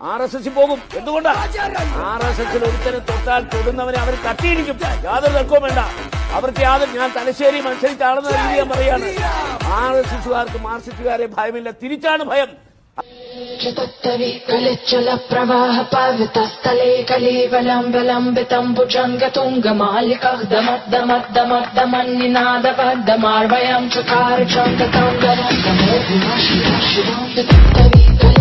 R S S പോകും. എന്തുകൊണ്ടാണ് R S എസിൽ ഒരുത്തരം തൊട്ടാൽ തൊടുന്നവനെ അവർ തട്ടിയിരിക്കും യാതൊരു തർക്കവും വേണ്ട. അവർക്ക് യാതൊരു ഞാൻ തലശ്ശേരി മത്സരിച്ചാണെന്ന രീതി ഞാൻ പറയാണ് ആർ എസ് എസുകാർക്ക് മാർക്സിസ്റ്റുകാരെ ഭയമില്ല. തിരിച്ചാണ് ഭയം. चतुत्तरी कलिच्चल प्रवाह पावितस्थले कलीवलम्बलम्बितम् भुजङ्गतुङ्गमालिकः दमद्दमद्दमद्दमन्निनादपद्दमार्वयम् चकार चन्दताङ्गमम् चतुत्तरी कलिच्चल